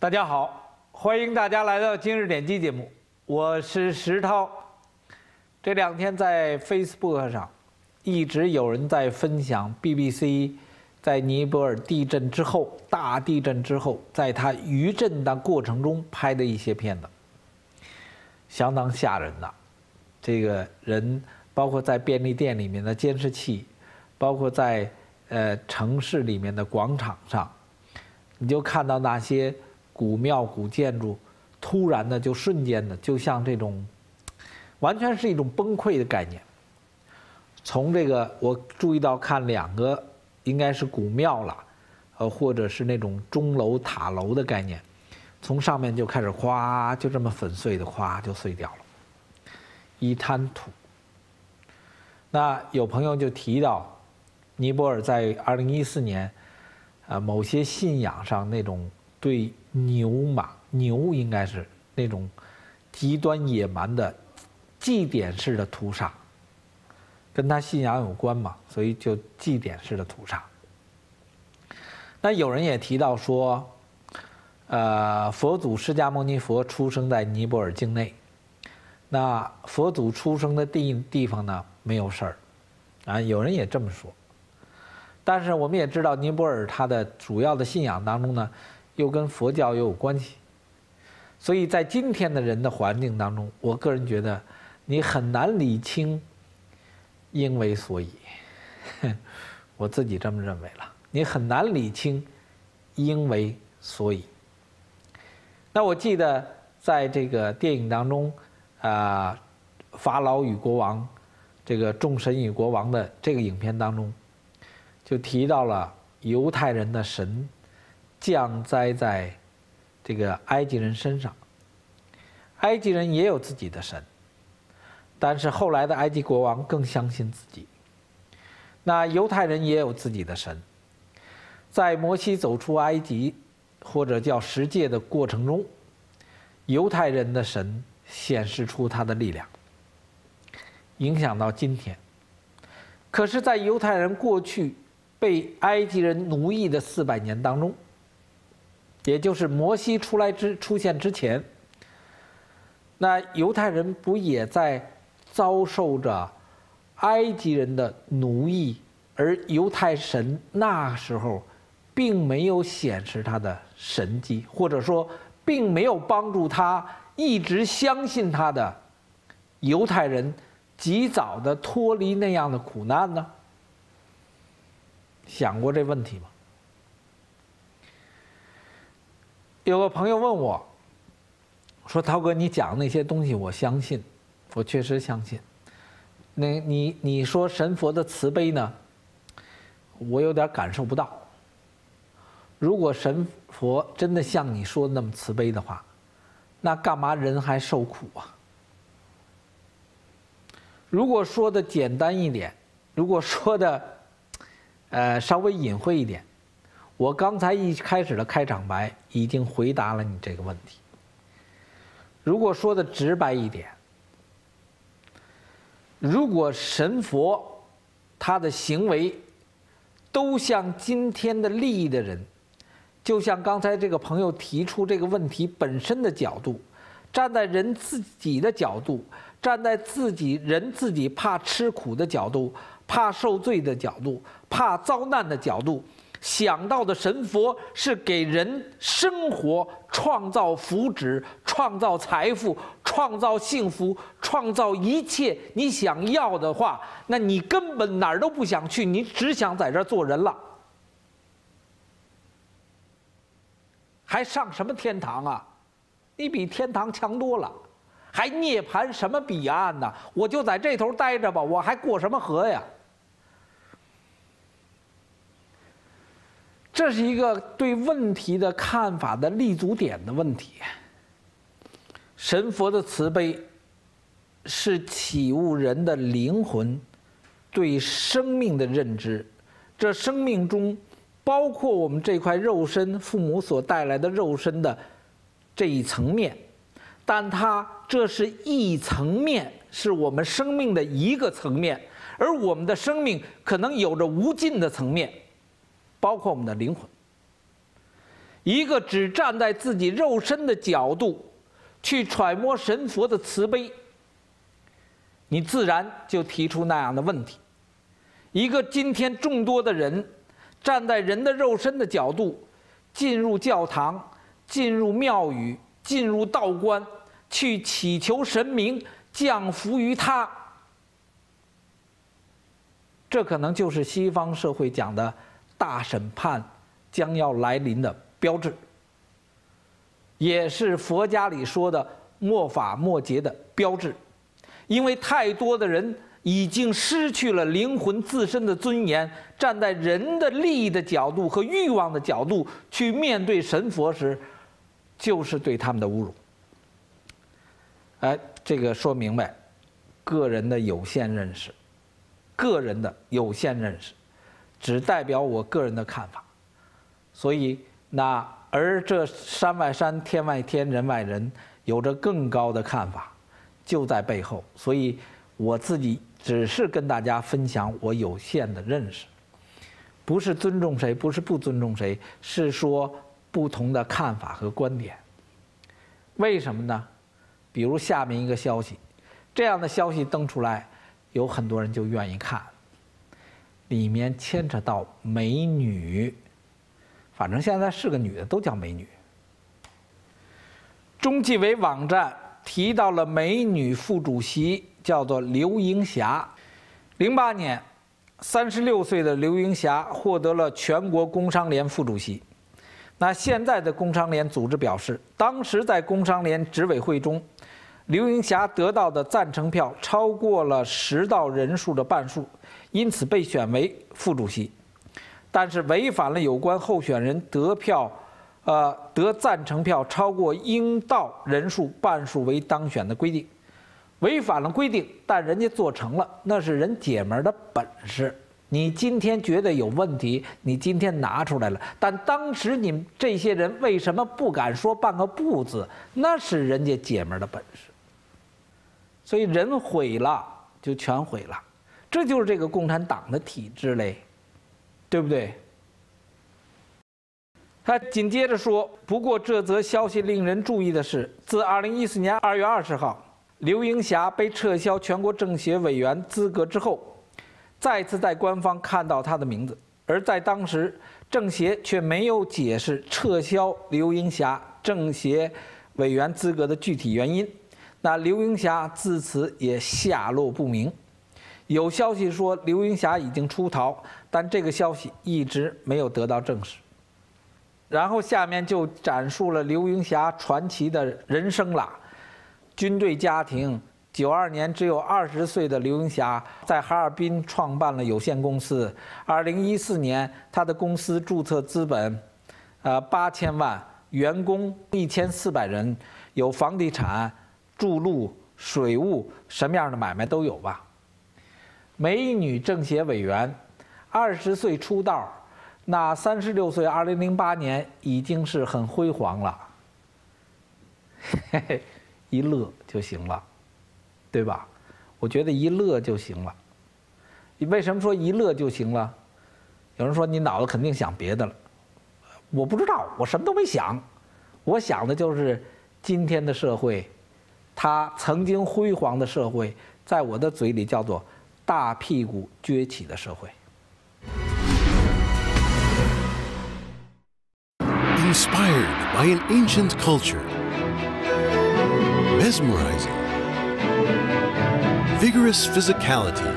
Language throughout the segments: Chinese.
大家好，欢迎大家来到今日点击节目，我是石涛。这两天在 Facebook 上，一直有人在分享 BBC 在尼泊尔地震之后、大地震之后，在它余震的过程中拍的一些片子，相当吓人的。这个人包括在便利店里面的监视器，包括在呃城市里面的广场上，你就看到那些古庙、古建筑，突然的就瞬间的，就像这种，完全是一种崩溃的概念。从这个我注意到看两个，应该是古庙了，呃，或者是那种钟楼、塔楼的概念，从上面就开始哗，就这么粉碎的哗就碎掉了。一滩土。那有朋友就提到，尼泊尔在二零一四年，啊，某些信仰上那种对牛马牛应该是那种极端野蛮的祭典式的屠杀，跟他信仰有关嘛，所以就祭典式的屠杀。那有人也提到说，呃，佛祖释迦牟尼佛出生在尼泊尔境内。那佛祖出生的地地方呢，没有事儿，啊，有人也这么说。但是我们也知道，尼泊尔它的主要的信仰当中呢，又跟佛教又有关系，所以在今天的人的环境当中，我个人觉得你很难理清因为所以，我自己这么认为了，你很难理清因为所以。那我记得在这个电影当中。啊，法老与国王，这个众神与国王的这个影片当中，就提到了犹太人的神降灾在这个埃及人身上。埃及人也有自己的神，但是后来的埃及国王更相信自己。那犹太人也有自己的神，在摩西走出埃及或者叫十诫的过程中，犹太人的神。显示出他的力量，影响到今天。可是，在犹太人过去被埃及人奴役的四百年当中，也就是摩西出来之出现之前，那犹太人不也在遭受着埃及人的奴役？而犹太神那时候并没有显示他的神迹，或者说，并没有帮助他。一直相信他的犹太人，及早的脱离那样的苦难呢？想过这问题吗？有个朋友问我，说：“涛哥，你讲那些东西，我相信，我确实相信。那你你说神佛的慈悲呢？我有点感受不到。如果神佛真的像你说的那么慈悲的话。”那干嘛人还受苦啊？如果说的简单一点，如果说的，呃，稍微隐晦一点，我刚才一开始的开场白已经回答了你这个问题。如果说的直白一点，如果神佛他的行为都像今天的利益的人。就像刚才这个朋友提出这个问题本身的角度，站在人自己的角度，站在自己人自己怕吃苦的角度，怕受罪的角度，怕遭难的角度，想到的神佛是给人生活创造福祉、创造财富、创造幸福、创造一切你想要的话，那你根本哪儿都不想去，你只想在这儿做人了。还上什么天堂啊？你比天堂强多了，还涅槃什么彼岸呢？我就在这头待着吧，我还过什么河呀？这是一个对问题的看法的立足点的问题。神佛的慈悲，是起悟人的灵魂对生命的认知，这生命中。包括我们这块肉身，父母所带来的肉身的这一层面，但它这是一层面，是我们生命的一个层面，而我们的生命可能有着无尽的层面，包括我们的灵魂。一个只站在自己肉身的角度去揣摩神佛的慈悲，你自然就提出那样的问题。一个今天众多的人站在人的肉身的角度进入教堂、进入庙宇、进入道观，去祈求神明降福于他。这可能就是西方社会讲的大审判将要来临的标志，也是佛家里说的末法末劫的标志，因为太多的人已经失去了灵魂自身的尊严，站在人的利益的角度和欲望的角度去面对神佛时，就是对他们的侮辱。哎，这个说明白，个人的有限认识。个人的有限认识，只代表我个人的看法，所以那而这山外山天外天人外人有着更高的看法，就在背后。所以我自己只是跟大家分享我有限的认识，不是尊重谁，不是不尊重谁，是说不同的看法和观点。为什么呢？比如下面一个消息，这样的消息登出来。有很多人就愿意看，里面牵扯到美女，反正现在是个女的都叫美女。中纪委网站提到了美女副主席，叫做刘英霞。零八年，三十六岁的刘英霞获得了全国工商联副主席。那现在的工商联组织表示，当时在工商联执委会中。刘英霞得到的赞成票超过了实到人数的半数，因此被选为副主席，但是违反了有关候选人得票，呃得赞成票超过应到人数半数为当选的规定，违反了规定，但人家做成了，那是人姐们儿的本事。你今天觉得有问题，你今天拿出来了，但当时你们这些人为什么不敢说半个不字？那是人家姐们儿的本事。所以人毁了就全毁了，这就是这个共产党的体制嘞，对不对？他紧接着说：“不过这则消息令人注意的是，自2014年2月20号，刘英霞被撤销全国政协委员资格之后，再次在官方看到她的名字，而在当时政协却没有解释撤销刘英霞政协委员资格的具体原因。”那刘英霞自此也下落不明，有消息说刘英霞已经出逃，但这个消息一直没有得到证实。然后下面就展述了刘英霞传奇的人生了。军队家庭，九二年只有二十岁的刘英霞在哈尔滨创办了有限公司。二零一四年，她的公司注册资本，呃八千万，员工一千四百人，有房地产。筑路、水务，什么样的买卖都有吧。美女政协委员，二十岁出道，那三十六岁，二零零八年已经是很辉煌了。嘿嘿，一乐就行了，对吧？我觉得一乐就行了。你为什么说一乐就行了？有人说你脑子肯定想别的了，我不知道，我什么都没想，我想的就是今天的社会。他曾经辉煌的社会，在我的嘴里叫做“大屁股崛起的社会”。Inspired by an ancient culture, mesmerizing, vigorous physicality,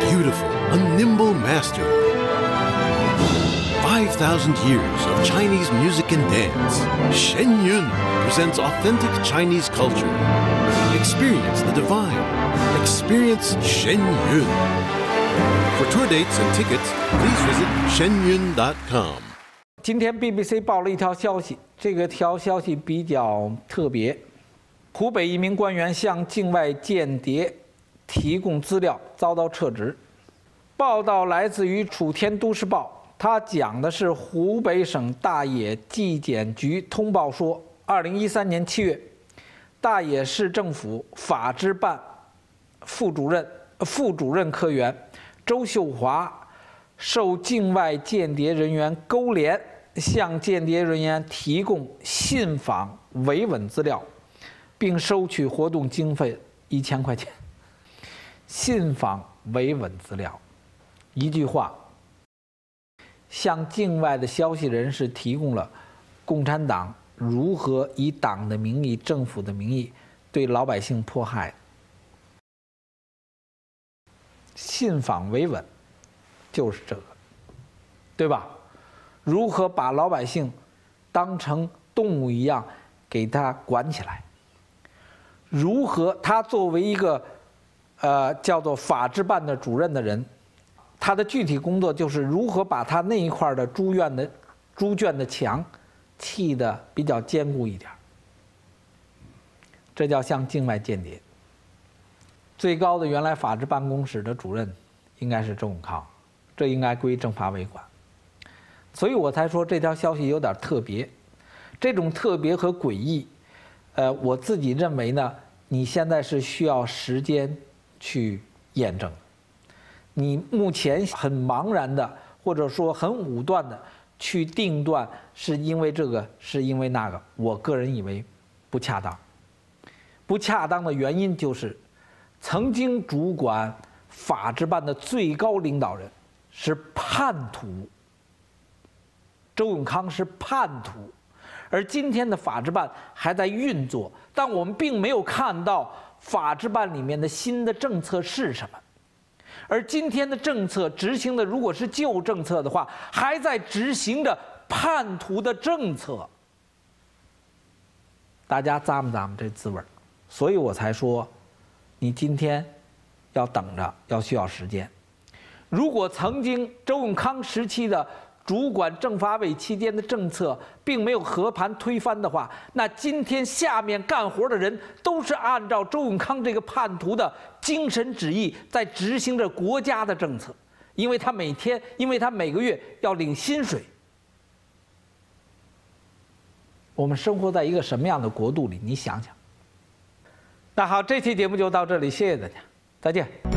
beautiful, a nimble master. 5,000 years of Chinese music and dance. Shen Yun presents authentic Chinese culture. Experience the divine. Experience Shen Yun. For tour dates and tickets, please visit shenyun.com. 今天 BBC 报了一条消息，这个条消息比较特别。湖北一名官员向境外间谍提供资料，遭到撤职。报道来自于楚天都市报。他讲的是湖北省大冶纪检局通报说，二零一三年七月，大冶市政府法制办副主任、副主任科员周秀华受境外间谍人员勾连，向间谍人员提供信访维稳资料，并收取活动经费一千块钱。信访维稳资料，一句话，向境外的消息人士提供了共产党如何以党的名义、政府的名义对老百姓迫害。信访维稳，就是这个，对吧？如何把老百姓当成动物一样给他管起来？如何他作为一个呃叫做法制办的主任的人，他的具体工作就是如何把他那一块的猪院的猪圈的墙砌得比较坚固一点？这叫向境外间谍。最高的原来法制办公室的主任应该是周永康，这应该归政法委管。所以我才说这条消息有点特别，这种特别和诡异，呃，我自己认为呢，你现在是需要时间去验证。你目前很茫然的，或者说很武断的去定断是因为这个，是因为那个，我个人以为不恰当。不恰当的原因就是，曾经主管法制办的最高领导人是叛徒。周永康是叛徒，而今天的法制办还在运作，但我们并没有看到法制办里面的新的政策是什么。而今天的政策执行的如果是旧政策的话，还在执行着叛徒的政策，大家咂摸咂摸这滋味，所以我才说，你今天要等着，要需要时间。如果曾经周永康时期的。主管政法委期间的政策并没有和盘推翻的话，那今天下面干活的人都是按照周永康这个叛徒的精神旨意在执行着国家的政策，因为他每天，因为他每个月要领薪水。我们生活在一个什么样的国度里？你想想。那好，这期节目就到这里，谢谢大家，再见。